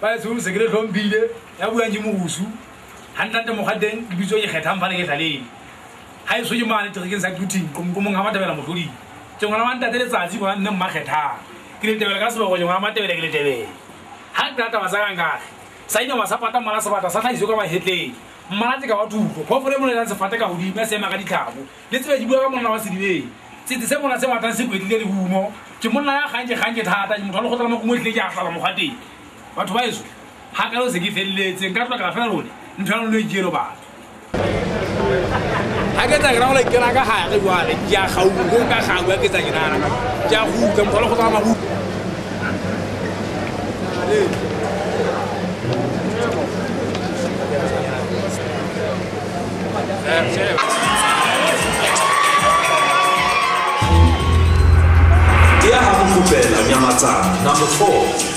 ba e tsholo sekele tlhompile ya buang ke mogusu gantante mokgwa teng ke bitso ke kgethang fa ne ke tlhaleng ga e soke mane terekeng sa duting komong ga matabela motlhoding ke ngwana wa ntate letsatsi gona nne mma kgethang ke letebele ka seboko ke ngwana matebele ke letebele ga ke tla taba tsa kangkage saine wa sapata mmala sebata sa tlhagiso ka mahetleng mmala tse ka wa thuko phofolo e molelang sefate ka godimo ya seema ka ditlhabo le tsebe di bua ka monna wa sedibeng setse se mona se batlang se kwedile lehumo ke monna ya gantse gantse thata ke motho a le go tlala makumo etlile ke a tlala mogateng batho ba eso ga kalo se ke feleletseng ka tlwa ka fela lone ntho ya lone lo e jelo batho ha ke tsa ke nagole ke na ka gage jale ke a gau ko ka gau ya ke tsa ke nana ke a go ka mgolo go tsa ma go Yeah, yeah. Number four.